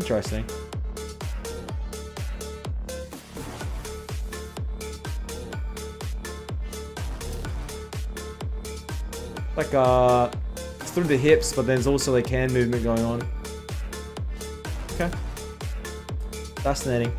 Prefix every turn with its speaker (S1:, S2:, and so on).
S1: Interesting. Like, uh, it's through the hips, but there's also like hand movement going on. Okay. Fascinating.